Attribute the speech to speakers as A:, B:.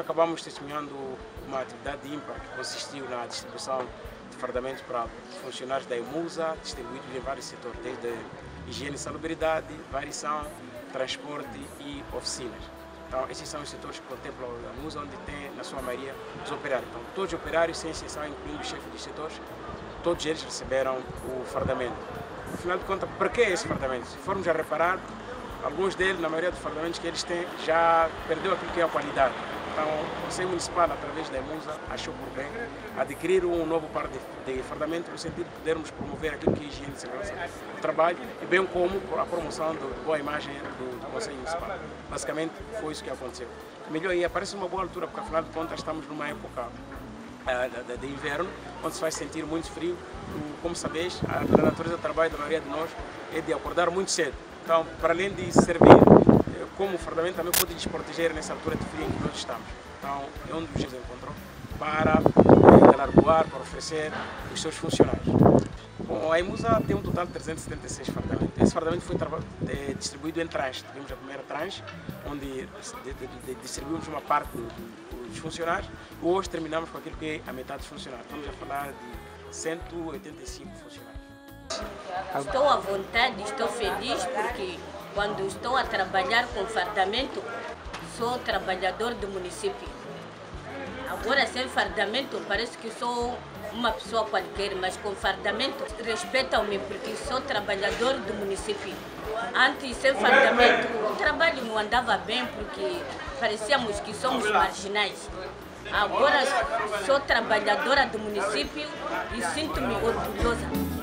A: acabamos testemunhando uma atividade ímpar que consistiu na distribuição de fardamentos para funcionários da EMUSA, distribuídos em vários setores, desde higiene e salubridade, variação, transporte e oficinas. Então, esses são os setores que contemplam a EMUSA, onde tem, na sua maioria, os operários. Então, todos os operários, sem exceção, incluindo os chefes dos setores, todos eles receberam o fardamento. Afinal de contas, para que esse fardamento? Se formos a reparar, alguns deles, na maioria dos fardamentos que eles têm, já perdeu aquilo que é a qualidade. Então, o Conselho Municipal, através da EMUSA, achou por bem adquirir um novo par de, de fardamento no sentido de podermos promover aquilo que é higiene e segurança do trabalho e bem como a promoção da boa imagem do, do Conselho Municipal. Basicamente, foi isso que aconteceu. Melhor, e aparece uma boa altura, porque afinal de contas estamos numa época uh, de inverno, onde se vai sentir muito frio. Como sabes, a natureza do trabalho da maioria de nós é de acordar muito cedo. Então, para além de servir como fardamento, também pode nos proteger nessa altura de frio em que nós estamos. Então, é onde nos encontrou para eh, ar, para oferecer os seus funcionários. Bom, a EMUSA tem um total de 376 fardamentos. Esse fardamento foi é, distribuído em tranches. Tivemos a primeira tranche, onde de, de, de, distribuímos uma parte dos funcionários hoje terminamos com aquilo que é a metade dos funcionários. Estamos a falar de 185 funcionários.
B: Estou à vontade, estou feliz porque quando estou a trabalhar com fardamento, sou trabalhador do município. Agora, sem fardamento, parece que sou uma pessoa qualquer, mas com fardamento, respeitam-me porque sou trabalhador do município. Antes, sem fardamento, o trabalho não andava bem porque parecíamos que somos marginais. Agora sou trabalhadora do município e sinto-me orgulhosa.